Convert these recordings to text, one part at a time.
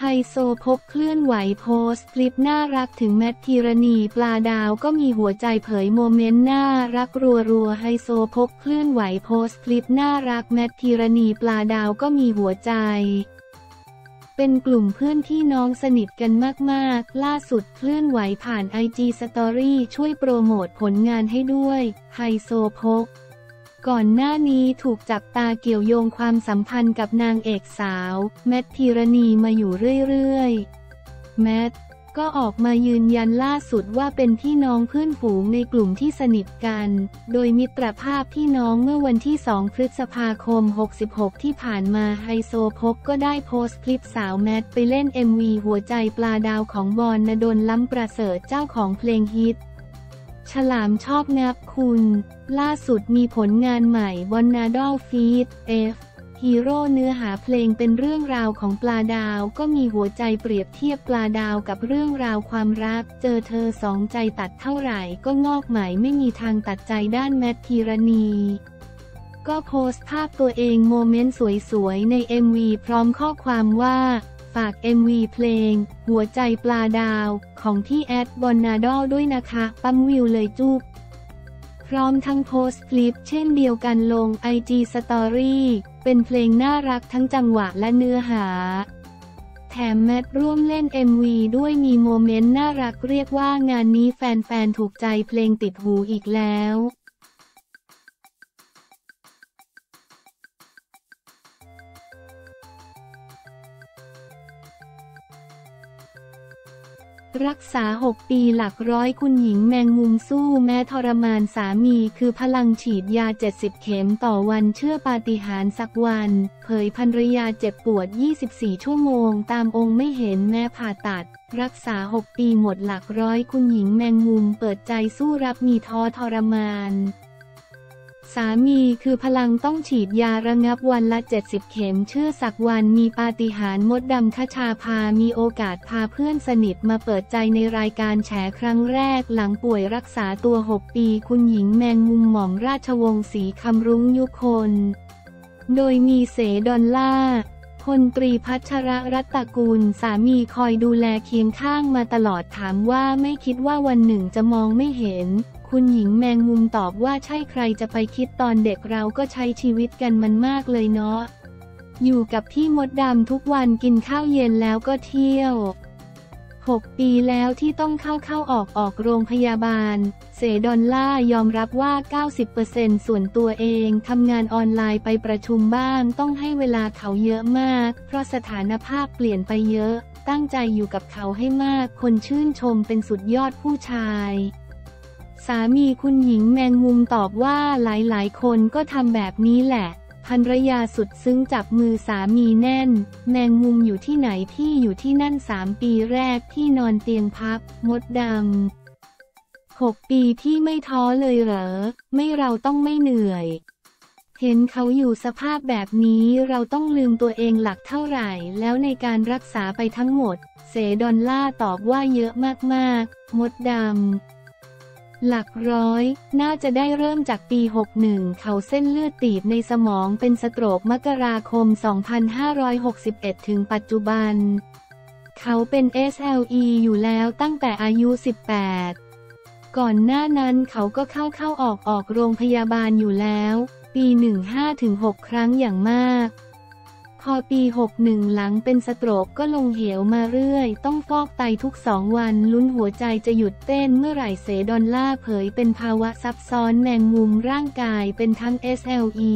ไฮโซพกเคลื่อนไหวโพสต์คลิปน่ารักถึงแมท ภีรนีย์ ปลาดาวก็มีหัวใจเผยโมเมนต์น่ารักรัวๆไฮโซพกเคลื่อนไหวโพสต์คลิปน่ารักแมท ภีรนีย์ ปลาดาวก็มีหัวใจ เป็นกลุ่มเพื่อนที่น้องสนิทกันมากๆ ล่าสุดเคลื่อนไหวผ่าน IG Story ช่วยโปรโมทผลงานให้ด้วย ไฮโซพก ก่อนหน้านี้ถูกจับตาเกี่ยวโยงความสัมพันธ์กับนางเอกสาว แมท ภีรนีย์มาอยู่เรื่อยๆ แมท ก็ออกมายืนยันล่าสุดว่าเป็นพี่น้องเพื่อนฝูงในกลุ่มที่สนิทกัน โดยมิตรภาพพี่น้องเมื่อวันที่ 2 พฤษภาคม 66 ที่ผ่านมาไฮโซพกก็ได้โพสต์คลิปสาวแมทไปเล่น MV หัวใจปลาดาวของบอลนดลล้ำประเสริฐเจ้าของเพลงฮิตฉลามชอบงับคุณ ล่าสุดมีผลงานใหม่บอล นดล feat. F. ฮีโร่เนื้อหาเพลงเป็นเรื่องราวของปลาดาว ก็มีหัวใจเปรียบเทียบปลาดาวกับเรื่องราวความรัก เจอเธอสองใจตัดเท่าไหร่ก็งอกใหม่ไม่มีทางตัดใจด้านแมท ภีรนีย์ ก็โพสต์ภาพตัวเองโมเมนต์สวยๆ ใน MV พร้อมข้อความว่า ฝาก MV เพลง หัวใจปลาดาว ของพี่แอดบอล นดลด้วยนะคะ ปั๊มวิวเลยจุ๊บพร้อมทั้งโพสต์คลิปเช่นเดียวกันลง IG Story เป็นเพลงน่ารักทั้งจังหวะและเนื้อหา แถมแมทร่วมเล่น MV ด้วยมีโมเมนต์น่ารักเรียกว่างานนี้แฟนๆถูกใจเพลงติดหูอีกแล้ว รักษา 6 ปีหลักร้อยคุณหญิงแมงมุมสู้แม้ทรมานสามีคือพลังฉีดยา 70 เข็มต่อวันเชื่อปาฏิหาริย์สักวัน เผยภรรยาเจ็บปวด 24 ชั่วโมง ตามองค์ไม่เห็นแม้ผ่าตัด รักษา 6 ปีหมดหลักร้อยคุณหญิงแมงมุมเปิดใจสู้รับมีท้อทรมาน สามีคือพลังต้องฉีดยาระงับวันละ 70 เข็ม เชื่อสักวันมีปาฏิหาริย์มดดำคชาพา มีโอกาสพาเพื่อนสนิทมาเปิดใจในรายการแฉครั้งแรกหลังป่วยรักษาตัว 6 ปี คุณหญิงแมงมุมหม่อมราชวงศ์ศรีคำรุ้งยุคน โดยมีเสดอลล่าพลตรีพัชรรัตกุลสามีคอยดูแลเคียงข้างมาตลอดถามว่าไม่คิดว่าวันหนึ่งจะมองไม่เห็น คุณหญิงแมงมุมตอบว่าใช่ใครจะไปคิดตอนเด็กเราก็ใช้ชีวิตกันมันมากเลยเนาะ อยู่กับพี่มดดำทุกวันกินข้าวเย็นแล้วก็เที่ยว 6 ปีแล้วที่ต้องเข้าเข้าออกออกโรงพยาบาล เสดอลล่ายอมรับว่า 90%ส่วนตัวเองทำงานออนไลน์ไปประชุมบ้างต้องให้เวลาเขาเยอะมาก เพราะสถานภาพเปลี่ยนไปเยอะ ตั้งใจอยู่กับเขาให้มาก คนชื่นชมเป็นสุดยอดผู้ชาย สามีคุณหญิงแมงมุมตอบว่าหลายๆ คนก็ทำแบบนี้แหละภรรยาสุดซึ้งจับมือสามีแน่น แมงมุมอยู่ที่ไหนพี่อยู่ที่นั่นสามปีแรกที่นอนเตียงพักมดดำหกปีที่ไม่ท้อเลยเหรอ ไม่เราต้องไม่เหนื่อย เห็นเขาอยู่สภาพแบบนี้เราต้องลืมตัวเองหลักเท่าไหร่ แล้วในการรักษาไปทั้งหมด เสดอลล่าตอบว่าเยอะมากๆ มดดำ หลักร้อย น่าจะได้เริ่มจากปี 61 เขาเส้นเลือดตีบในสมองเป็นสโตรกมกราคม 2561 ถึงปัจจุบัน เขาเป็น SLE อยู่แล้วตั้งแต่อายุ 18 ก่อนหน้านั้นเขาก็เข้าเข้าออกออกโรงพยาบาลอยู่แล้ว ปีหนึ่ง5-6 ครั้งอย่างมาก อปี 61 หลังเป็นสโตรกก็ลงเหวมาเรื่อย ต้องฟอกไตทุกสองวัน ลุ้นหัวใจจะหยุดเต้นเมื่อไหร่เสดอลล่าเผยเป็นภาวะซับซ้อนแมงมุมร่างกายเป็นทั้ง SLE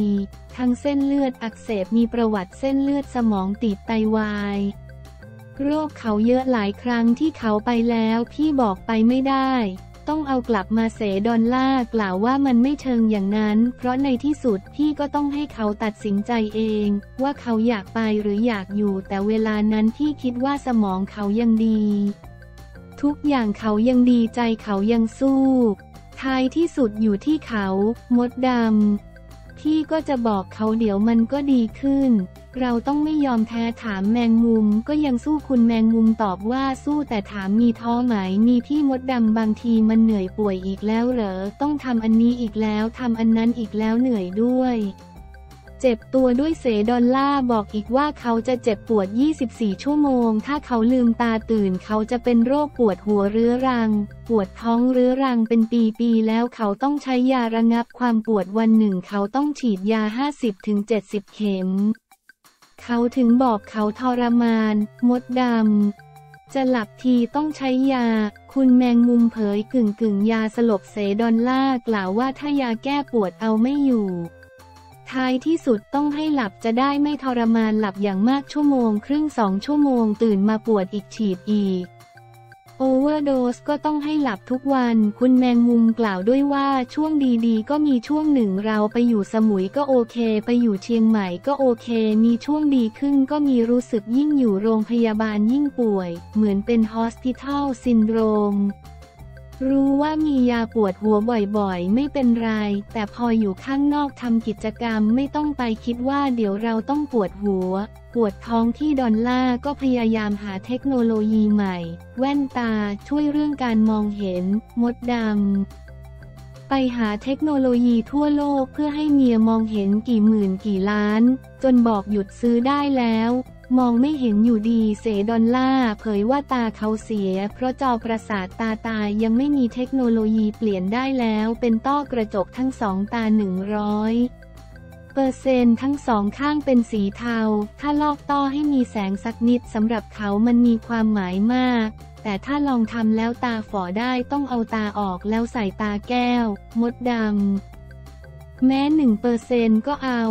ทั้งเส้นเลือดอักเสบมีประวัติเส้นเลือดสมองตีบไตวายโรคเขาเยอะหลายครั้งที่เขาไปแล้วพี่บอกไปไม่ได้ ต้องเอากลับมาเสดอลล่ากล่าวว่ามันไม่เชิงอย่างนั้น เพราะในที่สุดพี่ก็ต้องให้เขาตัดสินใจเอง ว่าเขาอยากไปหรืออยากอยู่แต่เวลานั้นพี่คิดว่าสมองเขายังดี ทุกอย่างเขายังดีใจเขายังสู้ท้ายที่สุดอยู่ที่เขา มดดำพี่ก็จะบอกเขาเดี๋ยวมันก็ดีขึ้น เราต้องไม่ยอมแพ้ถามแมงมุม ก็ยังสู้คุณแมงมุมตอบว่าสู้แต่ถามมีท้อไหมมีพี่มดดำบางทีมันเหนื่อยป่วยอีกแล้วเหรอ ต้องทำอันนี้อีกแล้วทำอันนั้นอีกแล้วเหนื่อยด้วยเจ็บตัวด้วยเสดอลล่าบอกอีกว่าเขาจะเจ็บปวด 24 ชั่วโมง ถ้าเขาลืมตาตื่น เขาจะเป็นโรคปวดหัวเรื้อรัง ปวดท้องเรื้อรังเป็นปี ๆ แล้วเขาต้องใช้ยาระงับความปวดวันหนึ่ง เขาต้องฉีดยา 50-70 เข็ม เขาถึงบอกเขาทรมาน มดดำ จะหลับทีต้องใช้ยา คุณแมงมุมเผยกึ่งกึ่งยาสลบเสดอนล่ากล่าวว่าถ้ายาแก้ปวดเอาไม่อยู่ ท้ายที่สุดต้องให้หลับจะได้ไม่ทรมานหลับอย่างมากชั่วโมง ครึ่งสองชั่วโมงตื่นมาปวดอีกฉีดอีก overdose ก็ต้องให้หลับทุกวัน คุณแมงมุมกล่าวด้วยว่าช่วงดีๆ ก็มีช่วงหนึ่งเราไปอยู่สมุยก็โอเค ไปอยู่เชียงใหม่ก็โอเค มีช่วงดีขึ้นก็มีรู้สึกยิ่งอยู่โรงพยาบาลยิ่งป่วย เหมือนเป็น hospital syndrome รู้ว่ามียาปวดหัวบ่อยๆ ไม่เป็นไร แต่พออยู่ข้างนอกทำกิจกรรมไม่ต้องไปคิดว่าเดี๋ยวเราต้องปวดหัว ปวดท้องที่ดอลล่าก็พยายามหาเทคโนโลยีใหม่ แว่นตาช่วยเรื่องการมองเห็น มดดำไปหาเทคโนโลยีทั่วโลกเพื่อให้เมียมองเห็นกี่หมื่นกี่ล้าน จนบอกหยุดซื้อได้แล้ว มองไม่เห็นอยู่ดีเสดอลล่าเผยว่าตาเขาเสีย เพราะจอประสาทตาตายังไม่มีเทคโนโลยีเปลี่ยนได้แล้ว เป็นต้อกระจกทั้งสองตา 100 เปอร์เซ็นต์ทั้งสองข้างเป็นสีเทา ถ้าลอกต้อให้มีแสงสักนิดสำหรับเขามันมีความหมายมาก แต่ถ้าลองทำแล้วตาฝ่อได้ต้องเอาตาออกแล้วใส่ตาแก้ว มดดำแม้หนึ่งเปอร์เซนก็เอา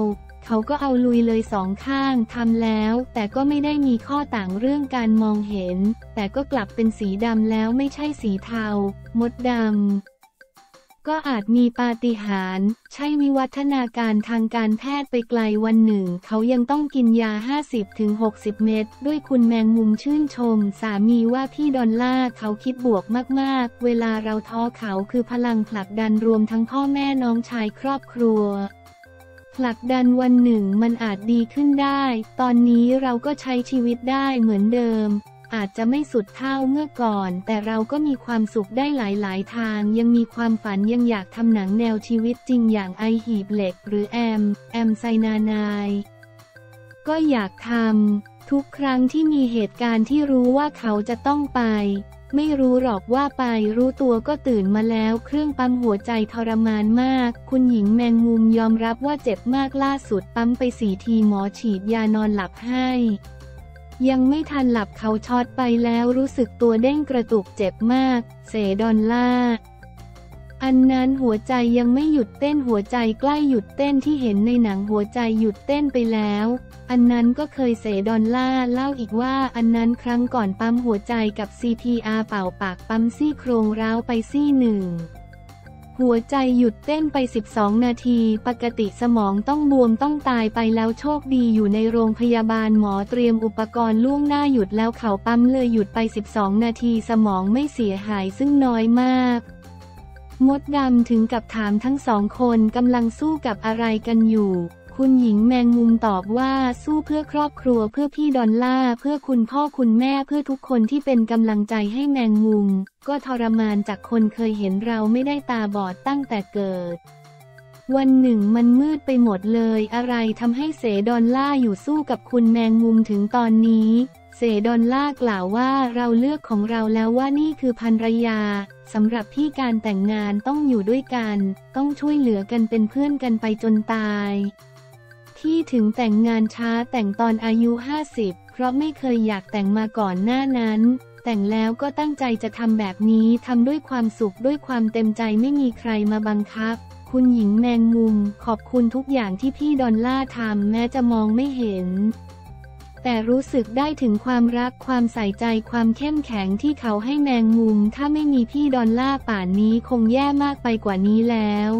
เขาก็เอาลุยเลยสองข้างทำแล้ว แต่ก็ไม่ได้มีข้อต่างเรื่องการมองเห็น แต่ก็กลับเป็นสีดำแล้วไม่ใช่สีเทา มดดำก็อาจมีปาฏิหาริย์ใช่วิวัฒนาการทางการแพทย์ไปไกลวันหนึ่ง เขายังต้องกินยา 50-60 เม็ดด้วยคุณแมงมุมชื่นชม สามีว่าพี่ดอลล่าเขาคิดบวกมากๆ เวลาเราท้อเขาคือพลังผลักดันรวมทั้งพ่อแม่น้องชายครอบครัว ผลักดันวันหนึ่งมันอาจดีขึ้นได้ ตอนนี้เราก็ใช้ชีวิตได้เหมือนเดิม อาจจะไม่สุดเท่าเมื่อก่อน แต่เราก็มีความสุขได้หลาย ๆ ทาง ยังมีความฝันยังอยากทำหนังแนวชีวิตจริงอย่างไอหีบเหล็ก หรือแอม แอมไซนานาย ก็อยากทำทุกครั้งที่มีเหตุการณ์ที่รู้ว่าเขาจะต้องไป ไม่รู้หรอกว่าไปรู้ตัวก็ตื่นมาแล้วเครื่องปั๊มหัวใจทรมานมาก คุณหญิงแมงมุมยอมรับว่าเจ็บมากล่าสุดปั๊มไปสี่ทีหมอฉีดยานอนหลับให้ ยังไม่ทันหลับเขาช็อตไปแล้วรู้สึกตัวเด้งกระตุกเจ็บมาก เสดอนล่า อันนั้นหัวใจยังไม่หยุดเต้นหัวใจใกล้หยุดเต้นที่เห็นในหนังหัวใจหยุดเต้นไปแล้ว อันนั้นก็เคยเสดอลล่าเล่าอีกว่าอันนั้นครั้งก่อนปั๊มหัวใจกับ CPR เป่าปากปั๊มซี่โครงร้าวไปซี่หนึ่งหัวใจหยุดเต้นไป 12 นาที ปกติสมองต้องบวมต้องตายไปแล้วโชคดีอยู่ในโรงพยาบาลหมอเตรียมอุปกรณ์ล่วงหน้าหยุดแล้วเขาปั๊มเลยหยุดไป 12 นาทีสมองไม่เสียหายซึ่งน้อยมาก มดดำถึงกับถามทั้งสองคนกำลังสู้กับอะไรกันอยู่ คุณหญิงแมงมุมตอบว่าสู้เพื่อครอบครัวเพื่อพี่ดอลล่าเพื่อคุณพ่อคุณแม่เพื่อทุกคนที่เป็นกำลังใจให้แมงมุม ก็ทรมานจากคนเคยเห็นเราไม่ได้ตาบอดตั้งแต่เกิดวันหนึ่งมันมืดไปหมดเลยอะไรทำให้เสดอลล่าอยู่สู้กับคุณแมงมุมถึงตอนนี้ เสดอลล่ากล่าวว่าเราเลือกของเราแล้วว่านี่คือภรรยาสำหรับพี่การแต่งงานต้องอยู่ด้วยกัน ต้องช่วยเหลือกันเป็นเพื่อนกันไปจนตาย ที่ถึงแต่งงานช้าแต่งตอนอายุ 50 เพราะไม่เคยอยากแต่งมาก่อนหน้านั้น แต่งแล้วก็ตั้งใจจะทำแบบนี้ทำด้วยความสุขด้วยความเต็มใจไม่มีใครมาบังคับ คุณหญิงแมงมุม ขอบคุณทุกอย่างที่พี่ดอลล่าทำแม้จะมองไม่เห็น แต่รู้สึกได้ถึงความรักความใส่ใจความเข้มแข็งที่เขาให้แมงมุม ถ้าไม่มีพี่ดอลล่าป่านนี้คงแย่มากไปกว่านี้แล้ว